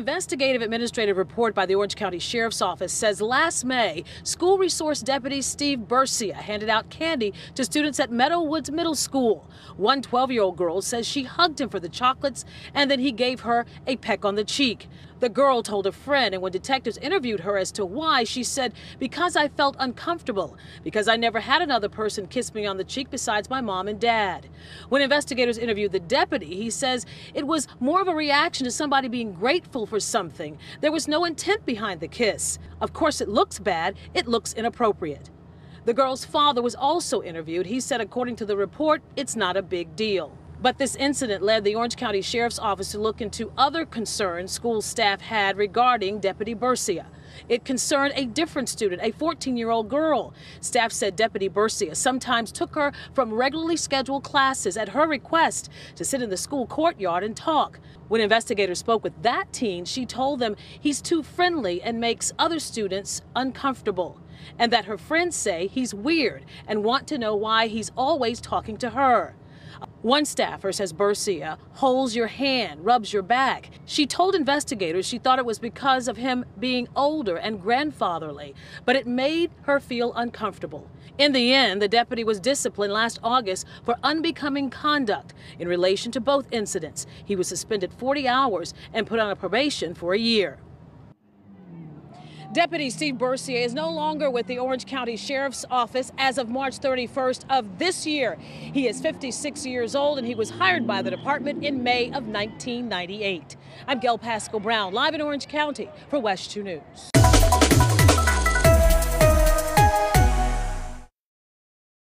Investigative administrative report by the Orange County Sheriff's Office says last May, school resource deputy Steve Burcia handed out candy to students at Meadow Woods Middle School. One 12 year old girl says she hugged him for the chocolates and then he gave her a peck on the cheek. The girl told a friend, and when detectives interviewed her as to why, she said, Because I felt uncomfortable, because I never had another person kiss me on the cheek besides my mom and dad. When investigators interviewed the deputy, he says it was more of a reaction to somebody being grateful for something. There was no intent behind the kiss. Of course, it looks bad, it looks inappropriate. The girl's father was also interviewed. He said, according to the report, it's not a big deal. But this incident led the Orange County Sheriff's Office to look into other concerns school staff had regarding Deputy Burcia. It concerned a different student, a 14 year old girl. Staff said Deputy Burcia sometimes took her from regularly scheduled classes at her request to sit in the school courtyard and talk. When investigators spoke with that teen, she told them he's too friendly and makes other students uncomfortable. And that her friends say he's weird and want to know why he's always talking to her. One staffer says Burcia holds your hand, rubs your back. She told investigators she thought it was because of him being older and grandfatherly, but it made her feel uncomfortable. In the end, the deputy was disciplined last August for unbecoming conduct in relation to both incidents. He was suspended 40 hours and put on a probation for a year. Deputy Steve Burcia is no longer with the Orange County Sheriff's Office as of March 31st of this year. He is 56 years old and he was hired by the department in May of 1998. I'm Gail Paschall-Brown, live in Orange County for WESH 2 News.